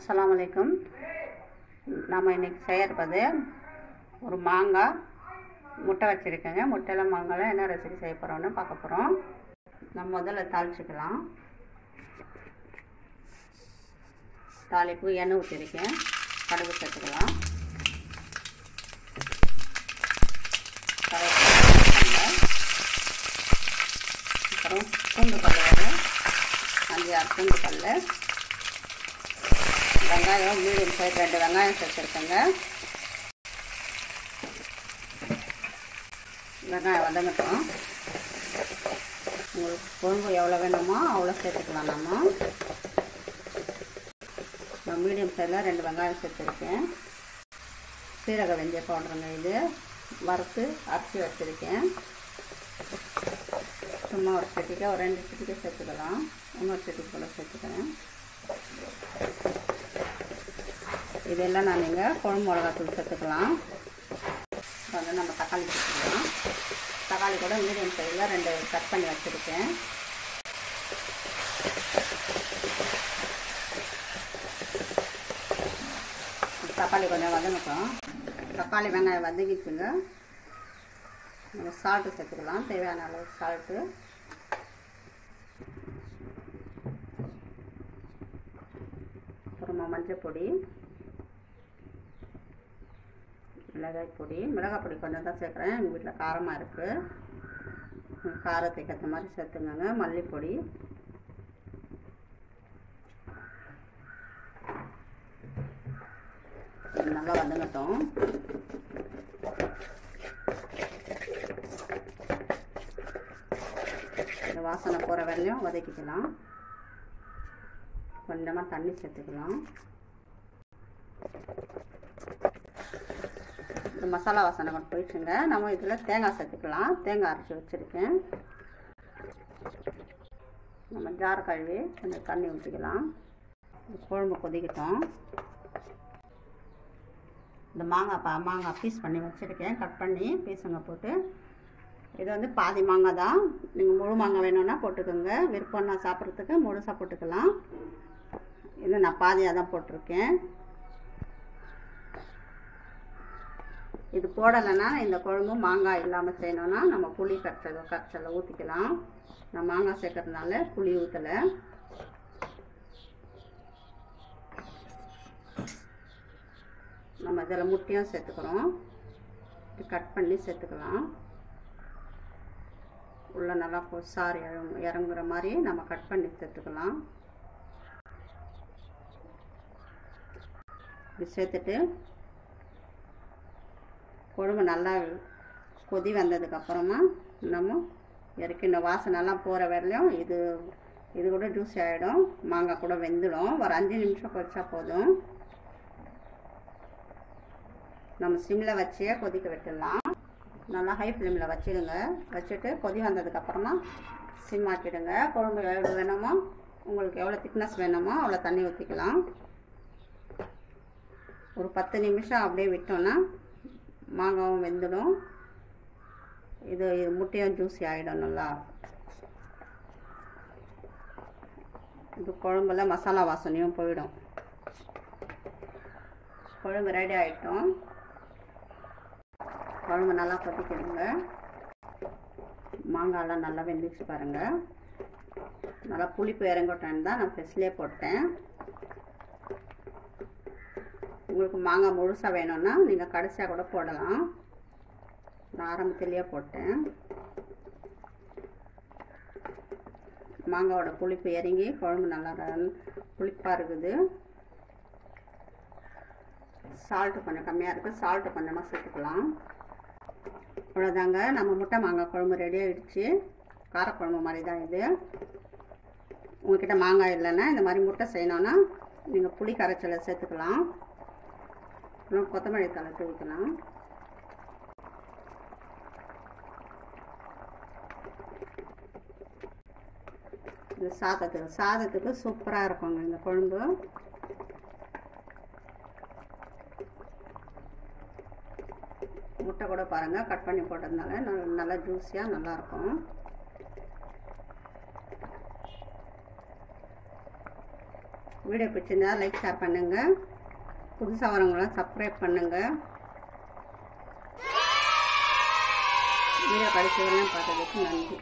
அஸ்லாம் வலைக்கும் நம்ம இன்றைக்கி செய்யறது ஒரு மாங்காய் முட்டை வச்சுருக்கேங்க. முட்டையில் மாங்காயில் என்ன ரெசிபி செய்ய போகிறோம்னு பார்க்க போகிறோம் நம்ம முதல்ல தாளிச்சுக்கலாம். தாளிப்பு எண்ணெய் ஊற்றிருக்கேன் கடுகு சேர்த்துக்கலாம். அப்புறம் பூண்டு பல்லு அஞ்சு ஆறு பூண்டு பல்லு. வெங்காயம் மீடியம் சைஸ் ரெண்டு வெங்காயம் சேர்த்துருக்கேங்க வெங்காயம் வதங்கட்டும். உங்களுக்கு குழம்பு எவ்வளோ வேணுமோ அவ்வளோ சேர்த்துக்கலாம் நம்ம. நான் மீடியம் சைஸில் ரெண்டு வெங்காயம் சேர்த்துருக்கேன். சீரக வெந்தய பவுடருங்க இது. வறுத்து அரைச்சி வச்சுருக்கேன். சும்மா ஒரு செட்டிக்கா ஒரு ரெண்டு செட்டிக்கை சேர்த்துக்கலாம். இன்னொரு செட்டிக்கு போல் சேர்த்துக்கிறேன். இதெல்லாம் நான் நீங்கள் குழம்பு மிளகாத்தூள் சேர்த்துக்கலாம். வந்து நம்ம தக்காளி சேர்த்துக்கலாம். தக்காளி கூட மீடியம் சைஸில் ரெண்டு கட் பண்ணி வச்சுருக்கேன். தக்காளி கொஞ்சம் வதங்கட்டும். தக்காளி வெங்காயம் வதங்கிட்டுங்க. நம்ம சால்ட்டு சேர்த்துக்கலாம். தேவையான அளவு சால்ட்டு அப்புறமா மஞ்சள் பொடி. மிளகாய் பொடி மிளகாய் பொடி கொஞ்சம் தான் சேர்க்குறேன். எங்கள் வீட்டில் காரமாக இருக்குது காரத்துக்கு ஏற்ற மாதிரி சேர்த்துங்க மல்லிப்பொடி. நல்லா வதங்கட்டும். இந்த வாசனை போகிற வேலையும் வதக்கிக்கலாம். கொஞ்சமாக தண்ணி சேர்த்துக்கலாம். இந்த மசாலா வாசனை கொண்டு போயிடுச்சுங்க நம்ம இதில் தேங்காய் சேர்த்துக்கலாம். தேங்காய் அரைச்சி வச்சுருக்கேன். நம்ம ஜார் கழுவி கொஞ்சம் தண்ணி ஊற்றிக்கலாம் குழம்பு கொதிக்கட்டும். இந்த மாங்காய் பா மாங்காய் பீஸ் பண்ணி வச்சுருக்கேன். கட் பண்ணி பீஸுங்க போட்டு. இது வந்து பாதி மாங்காய் தான். நீங்கள் முழு மாங்காய் வேணும்னா போட்டுக்கோங்க. விருப்பம்னா சாப்பிட்றதுக்கு முழுசாக போட்டுக்கலாம். இது நான் பாதியாக தான் போட்டிருக்கேன். இது போடலைன்னா இந்த குழம்பு மாங்காய் இல்லாமல் செய்யணும்னா நம்ம புளி கரைச்சலோ கரைச்சலை ஊற்றிக்கலாம் நான் மாங்காய் சேர்க்கறதுனால புளி ஊற்றலை நம்ம இதில் முட்டையும் சேர்த்துக்கிறோம் கட் பண்ணி சேர்த்துக்கலாம். உள்ள நல்லா சாறு இறங்கு இறங்குற மாதிரி நம்ம கட் பண்ணி சேர்த்துக்கலாம். இப்படி சேர்த்துட்டு குழம்பு நல்லா கொதி வந்ததுக்கப்புறமா நம்ம இறக்கி இந்த வாசனைலாம் போகிற வரலையும் இது இது கூட ஜூஸி ஆகிடும் மாங்காய் கூட வெந்துடும். ஒரு அஞ்சு நிமிஷம் கொதிச்சா போதும். நம்ம சிம்மில் வச்சே கொதிக்க விட்டுடலாம். நல்லா ஹை ஃப்ளேமில் வச்சிடுங்க. வச்சுட்டு கொதி வந்ததுக்கப்புறமா சிம் ஆக்கிடுங்க. குழம்பு எவ்வளோ வேணுமோ உங்களுக்கு எவ்வளோ திக்னஸ் வேணுமோ அவ்வளோ தண்ணி ஊற்றிக்கலாம் ஒரு பத்து நிமிஷம் அப்படியே விட்டோன்னா மாங்காவும் வெந்துடும். இது இது முட்டையும் ஜூஸி ஆகிடும் நல்லா. இது குழம்புல மசாலா வாசனையும் போயிடும். குழம்பு ரெடி ஆகிட்டோம் குழம்பு நல்லா கொதிக்கணுங்க மாங்காயெல்லாம் நல்லா வெந்துச்சு பாருங்கள் நல்லா புளிப்பு இறங்கட்டேன்னு தான் நான் ஃப்ரெஷ்லேயே போட்டேன். உங்களுக்கு மாங்காய் முழுசாக வேணும்னா நீங்கள் கடைசியாக கூட போடலாம். நான் ஆரம்பத்திலேயே போட்டேன். மாங்காவோட புளிப்பு இறங்கி குழம்பு நல்லா புளிப்பாக இருக்குது. சால்ட்டு கொஞ்சம் கம்மியாக இருக்குது சால்ட்டு கொஞ்சமாக சேர்த்துக்கலாம். அவ்வளோதாங்க நம்ம முட்டை மாங்காய் குழம்பு ரெடி ஆகிடுச்சு காரக்குழம்பு மாதிரி தான் இது. உங்கள்கிட்ட மாங்காய் இல்லைன்னா இந்த மாதிரி முட்டை செய்யணுன்னா நீங்கள் புளி கரைச்சலை சேர்த்துக்கலாம். அப்புறம் கொத்தமல்லி தலை தூவிக்கலாம் இந்த சாதத்துக்கு சாதத்துக்கு சூப்பராக இருக்குங்க இந்த குழம்பு. முட்டை கூட பாருங்கள் கட் பண்ணி போட்டதுனால நல்லா ஜூஸியாக நல்லாயிருக்கும் வீடியோ பிடிச்சிருந்தா லைக் ஷேர் பண்ணுங்கள் புதுசாக வரவங்களாம் சப்ஸ்கிரைப் பண்ணுங்கள் வீடியோ கடைசி வரையும் பார்த்ததுக்கு நன்றி.